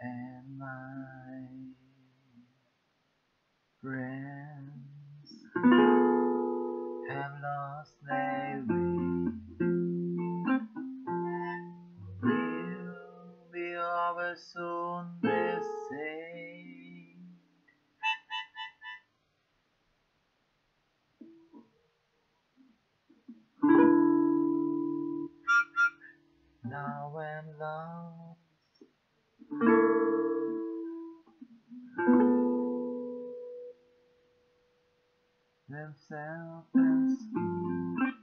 and my friends have lost their way. Will be over soon, Now I'm lost. Themselves and speak.